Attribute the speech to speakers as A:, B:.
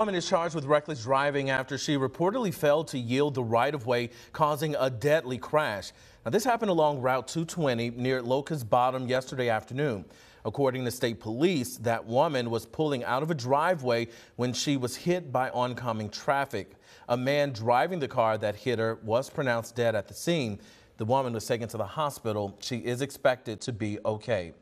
A: woman is charged with reckless driving after she reportedly failed to yield the right-of-way, causing a deadly crash. Now, this happened along Route 220 near Locust Bottom yesterday afternoon. According to state police, that woman was pulling out of a driveway when she was hit by oncoming traffic. A man driving the car that hit her was pronounced dead at the scene. The woman was taken to the hospital. She is expected to be okay.